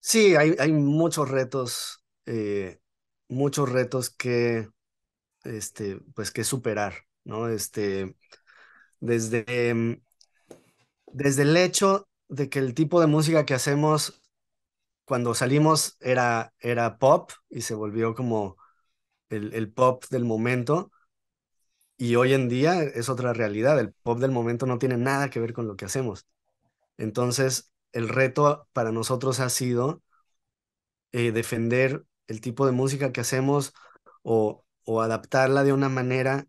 Sí, hay, hay muchos retos, eh, muchos retos que, este, pues, que superar, ¿no? Este, desde, em, desde el hecho de que el tipo de música que hacemos cuando salimos era, era pop y se volvió como el, el pop del momento. Y hoy en día es otra realidad. El pop del momento no tiene nada que ver con lo que hacemos. Entonces, el reto para nosotros ha sido eh, defender el tipo de música que hacemos o, o adaptarla de una manera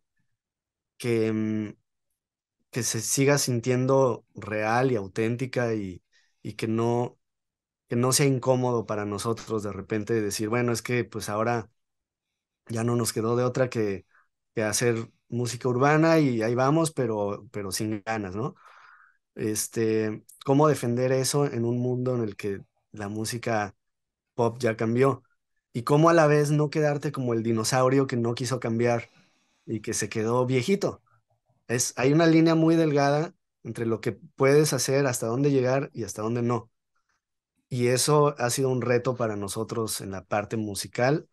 que, mm, que se siga sintiendo real y auténtica y, y que no, que no sea incómodo para nosotros de repente decir, bueno, es que pues ahora ya no nos quedó de otra que, que hacer música urbana y ahí vamos, pero, pero sin ganas, ¿no? Este, ¿cómo defender eso en un mundo en el que la música pop ya cambió? Y cómo a la vez no quedarte como el dinosaurio que no quiso cambiar y que se quedó viejito. Es, hay una línea muy delgada entre lo que puedes hacer, hasta dónde llegar y hasta dónde no. Y eso ha sido un reto para nosotros en la parte musical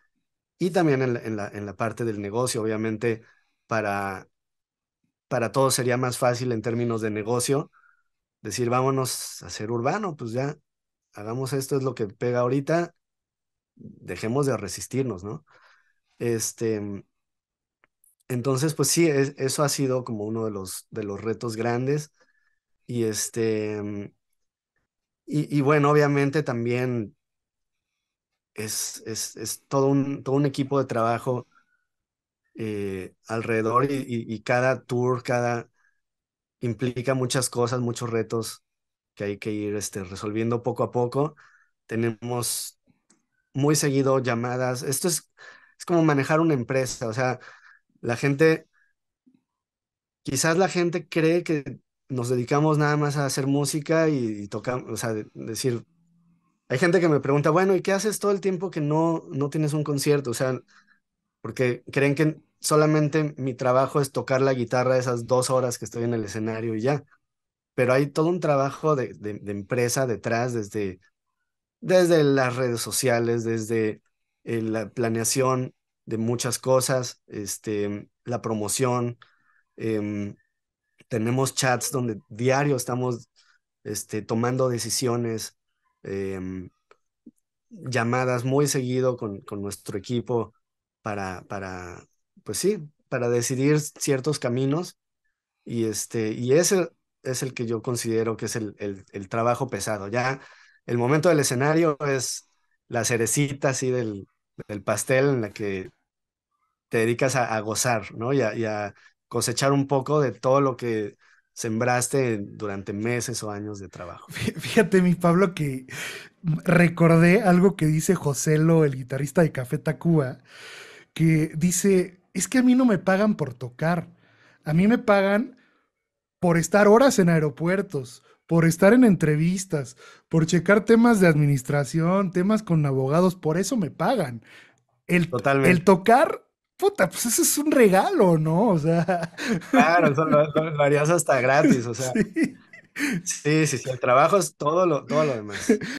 y también en la, en la, parte del negocio. Obviamente, para, para todos sería más fácil en términos de negocio decir, vámonos a hacer urbano, pues ya, hagamos esto, es lo que pega ahorita, dejemos de resistirnos, ¿no? Este, entonces, pues sí, es- eso ha sido como uno de los, de los retos grandes. Y este, y, bueno, obviamente también es, es, es todo un, todo un equipo de trabajo eh, alrededor y cada tour, cada implica muchas cosas, muchos retos que hay que ir este, resolviendo poco a poco. Tenemos muy seguido llamadas. Esto es, es como manejar una empresa, o sea, la gente, quizás la gente cree que nos dedicamos nada más a hacer música y, tocamos, o sea, de- decir, hay gente que me pregunta, bueno, ¿y qué haces todo el tiempo que no, no tienes un concierto? O sea, porque creen que solamente mi trabajo es tocar la guitarra esas dos horas que estoy en el escenario y ya. Pero hay todo un trabajo de, de, empresa detrás, desde, desde las redes sociales, desde eh, la planeación de muchas cosas, este, la promoción. em, tenemos chats donde diario estamos este, tomando decisiones. em, llamadas muy seguido con, con nuestro equipo para, para, pues sí, para decidir ciertos caminos y, este, y ese es el que yo considero que es el, el, trabajo pesado. Ya el momento del escenario es la cerecita así del, del pastel en la que te dedicas a, gozar, ¿no? Y a, y a cosechar un poco de todo lo que sembraste durante meses o años de trabajo. Fíjate, mi Pablo, que recordé algo que dice Joselo, el guitarrista de Café Tacuba, que dice, es que a mí no me pagan por tocar, a mí me pagan por estar horas en aeropuertos, por estar en entrevistas, por checar temas de administración, temas con abogados, por eso me pagan. El, el Totalmente. tocar, puta, pues eso es un regalo, ¿no? O sea, Claro, eso lo, lo- lo harías hasta gratis, o sea, sí. sí, sí, sí, el trabajo es todo lo, todo lo demás.